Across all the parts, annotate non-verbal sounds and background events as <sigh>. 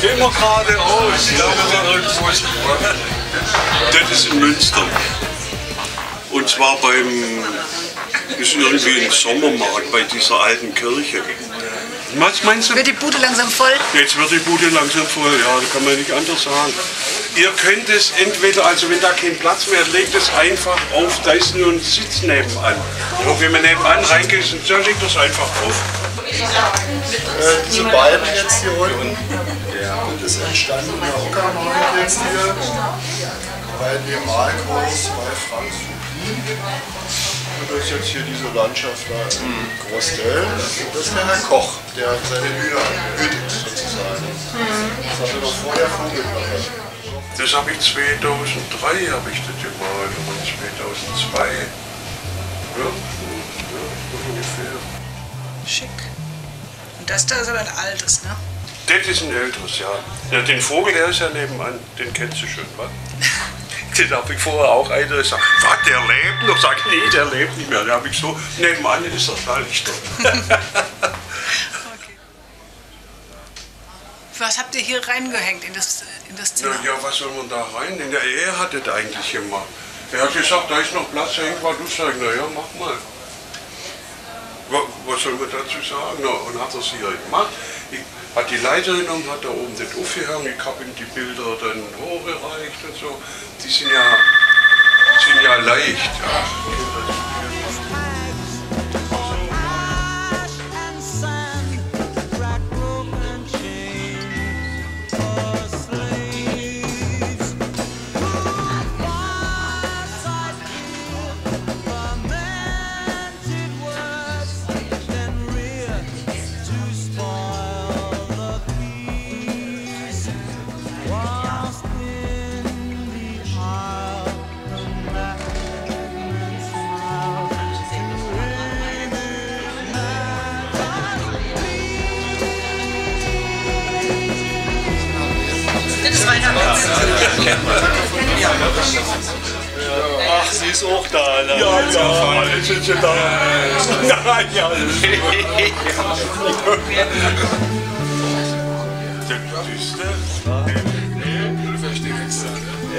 Geh mal geradeaus. Ja, das ist in Münster. Und zwar beim, ist irgendwie ein Sommermarkt bei dieser alten Kirche. Was meinst du? Wird die Bude langsam voll? Jetzt wird die Bude langsam voll, ja, das kann man nicht anders sagen. Ihr könnt es entweder, also wenn da kein Platz mehr legt es einfach auf, da ist nur ein Sitz nebenan. Und wenn man nebenan reingeht, dann legt es einfach auf. Äh, diese beiden jetzt hier unten, das ist entstanden in der Uckermark jetzt hier, bei dem Malkurs bei Franz. Und das ist jetzt hier diese Landschaft da in Großdell. Das ist der Herr Koch, der seine Hühner hütet sozusagen. Das hat er noch vorher Vogelmacher. Das habe ich 2003 habe ich das gemalt und 2002. Ja, ja, ungefähr. Schick. Das da ist aber ein altes, ne? Das ist ein älteres, ja. ja. Den Vogel, der ist ja nebenan, den kennst du schon, wa? <laughs> Den habe ich vorher auch einer gesagt, was, der lebt noch? Sag ich, nee, der lebt nicht mehr. Da habe ich so, nebenan ist er da nicht <laughs> Was habt ihr hier reingehängt in das, in das Zimmer? ja, was soll man da rein? In der Ehe hat das eigentlich gemacht. Er hat gesagt, da ist noch Platz, da hängt was du sagst, na ja, mach mal. Wa- Was soll man dazu sagen? Na, und hat er es hier gemacht. Ich, hat die Leiterin und hat da oben das aufgehängt. Ich habe ihm die Bilder dann hochgereicht und so. Die sind ja, sind ja leicht. Ja. Ach, sie ist auch da. Ne? Ja, ja, jetzt sind sie da. Nein, ja. Das ist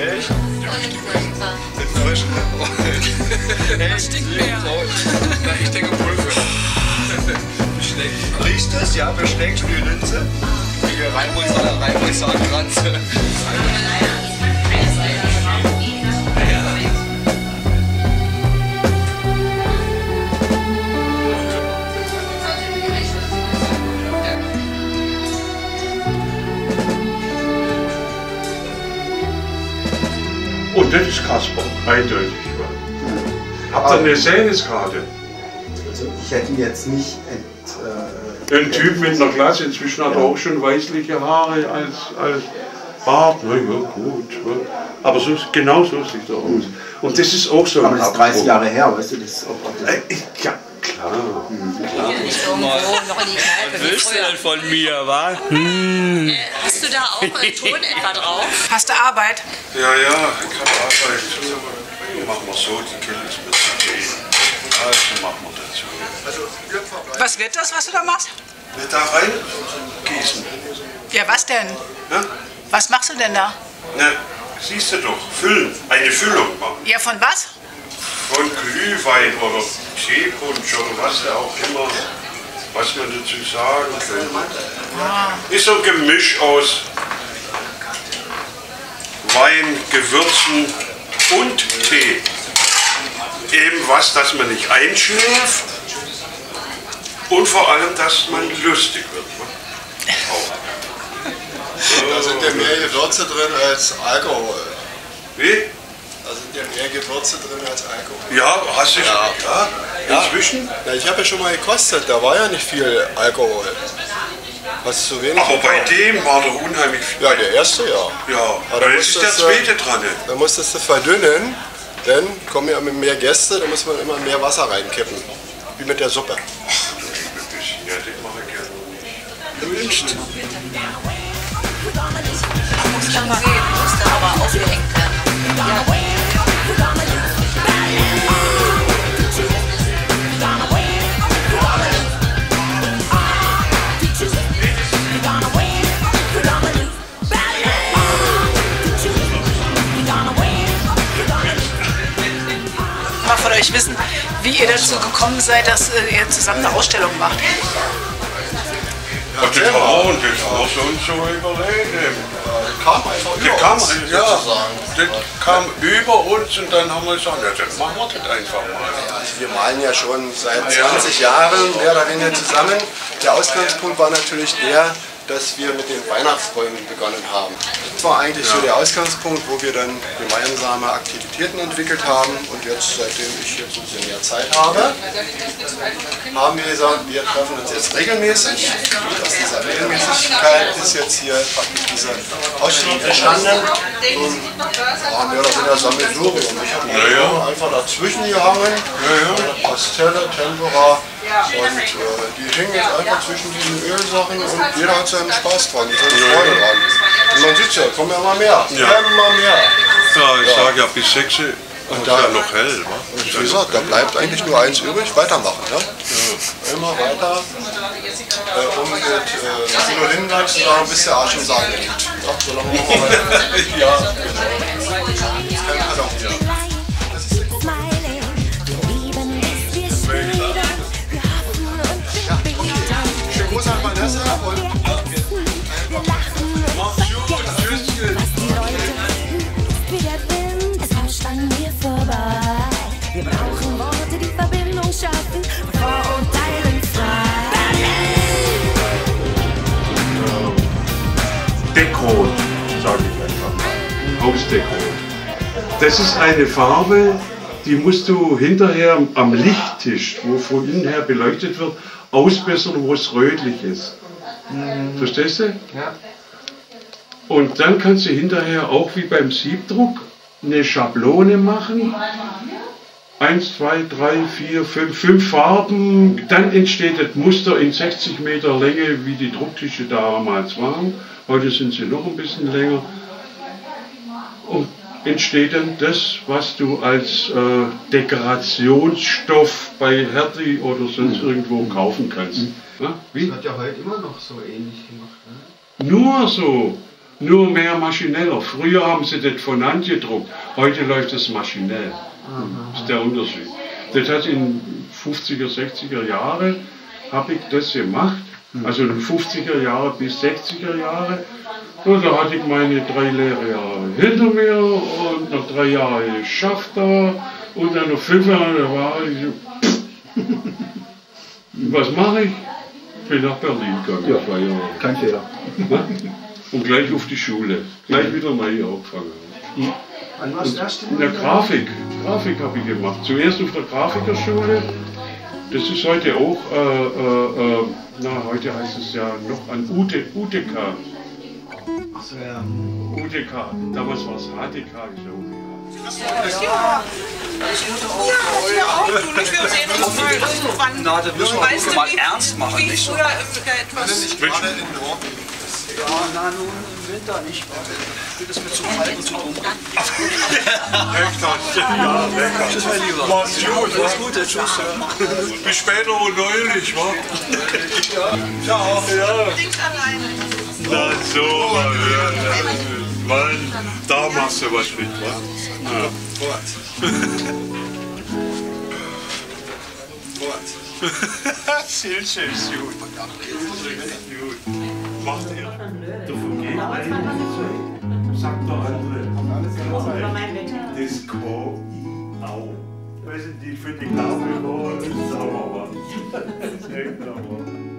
Echt? Den frischen. Das stinkt mehr. Ich denke Pulver. Riecht es? Ja, Besteck, die Linse. Hier rein muss rein Und das ist Kasper, eindeutig. Habt ihr eine Sehniskarte? Also ich hätte ihn jetzt nicht ent, äh, Ein Typ mit einer Glatze, inzwischen hat er auch schon weißliche Haare als, als Bart. Na ja, gut. Aber so, genau so sieht er aus. Und das ist auch so aber ein das ist 30 Jahre her, weißt du, das ob, ob das, Äh, Ja, klar. Irgendwo noch in die Kneipe wie Willst du denn von mir, wa? Äh, Hast du da auch äh, <laughs> Ton etwa drauf? Hast du Arbeit? Ja, ja, ich habe Arbeit. Machen wir so, die mir zu gehen. Also machen wir dazu. Also. Was wird das, was du da machst? Da rein gießen. Ja, was denn? Ja? Was machst du denn da? Na, siehst du doch, füllen. Eine Füllung machen. Ja, von was? Von Glühwein oder Teepunsch oder was da auch immer, was man dazu sagen könnte. Ist so ein Gemisch aus Wein, Gewürzen und Tee. Eben was, dass man nicht einschläft und vor allem, dass man lustig wird. <laughs> Da sind ja mehr Gewürze drin als Alkohol. Wie? Da sind ja mehr Gewürze drin als Alkohol. Ja, hast du schon? Ja. Ja. Inzwischen? Ja, ich habe ja schon mal gekostet, da war ja nicht viel Alkohol. Hast du zu wenig? Aber bei dem war doch unheimlich viel. Ja, der erste ja. Ja, Aber da jetzt ist der du- zweite dran. Da musstest du verdünnen, denn kommen ja immer mehr Gäste, da muss man immer mehr Wasser reinkippen. Wie mit der Suppe. Ja, den mache ich gerne nicht. Muss dann mal gehen, muss dann aber aufgehängt werden von euch wissen, wie ihr dazu gekommen seid, dass äh, ihr zusammen eine Ausstellung macht. Ja, genau, das haben wir uns so überlegt. Das kam einfach über kam, uns, ja, sozusagen. das kam über uns und dann haben wir gesagt, ja, dann machen wir das einfach mal. Also wir malen ja schon seit 20 Jahren mehr oder weniger zusammen. Der Ausgangspunkt war natürlich der, dass wir mit den Weihnachtsbäumen begonnen haben. Das war eigentlich so der Ausgangspunkt, wo wir dann gemeinsame Aktivitäten entwickelt haben. Und jetzt, seitdem ich jetzt ein bisschen mehr Zeit habe, haben wir gesagt, wir treffen uns jetzt regelmäßig. Und aus dieser Regelmäßigkeit ist jetzt hier praktisch diese Ausstellung entstanden. Und ja, mehr oder weniger Sammelsurium. Ich habe Ja, ja. einfach dazwischen gehangen. Ja, Pastelle, Tempera. Und äh, die hängen jetzt einfach zwischen diesen Ölsachen und jeder hat seinen Spaß dran, seine Freude dran. Und man sieht ja, kommen ja immer mehr. Ja. Immer mehr. Ja, ich sage ja bis 6 und da- ja noch hell. Wa? Und wie gesagt, da bleibt eigentlich nur eins übrig, weitermachen. Ne? Immer weiter, äh, um mit äh, Silo Lindenberg zu sagen, bis der Arsch im Sarg liegt. Ja, so lange <laughs> machen wir weiter. ja, genau. Jetzt kein Pardon hier. Smiling, Das ist eine Farbe, die musst du hinterher am Lichttisch, wo von innen her beleuchtet wird, ausbessern, wo es rötlich ist. Verstehst du? Ja. Und dann kannst du hinterher auch wie beim Siebdruck eine Schablone machen. Eins, zwei, drei, vier, fünf, fünf Farben. Dann entsteht das Muster in 60 Meter Länge, wie die Drucktische damals waren. Heute sind sie noch ein bisschen länger. Und entsteht dann das, was du als äh, Dekorationsstoff bei Hertie oder sonst irgendwo kaufen kannst. Ja? Wie? Das wird ja heute immer noch so ähnlich gemacht. Ne? Nur so, nur mehr maschineller. Früher haben sie das von Hand gedruckt, heute läuft es maschinell. Das ist der Unterschied. Das hat in 50er, 60er Jahre habe ich das gemacht. Also in 50er Jahre bis 60er Jahre. Und da hatte ich meine drei Lehrjahre hinter mir und noch drei Jahre geschafft da und dann noch fünf Jahre, da war ich so, was mache ich? Bin nach Berlin gegangen, zwei Jahre. Kein Fehler. Und gleich auf die Schule. Gleich wieder neu angefangen. Wann warst du erst In der Grafik. Grafik habe ich gemacht. Zuerst auf der Grafikerschule. Das ist heute auch, äh, äh, äh, na, heute heißt es ja noch an UT, UTK. Achso, ja. UTK. Damals war es HTK, ist ja auch Na, das müssen wir du, mal ernst machen, nicht so. früher äh, etwas in Norden. Ja, na nun im Winter nicht. Das ist mir zu kalt und zu dunkel. Ja, lecker. Tschüss, mein Lieber. Mach's gut, Alles? Gute, tschüss. Ja. Bis später und neulich, wa? Ciao. Ja. Na so, ja, ja. Mann, da machst du was mit, wa? Ja. Vorwärts. Vorwärts. Silche ist gut. Gut. Macht ihr. Davon geht eigentlich, sagt der andere. Das kann ich auch. Weißt du, die für die Kabel war, das ist sauber. Das ist echt sauber.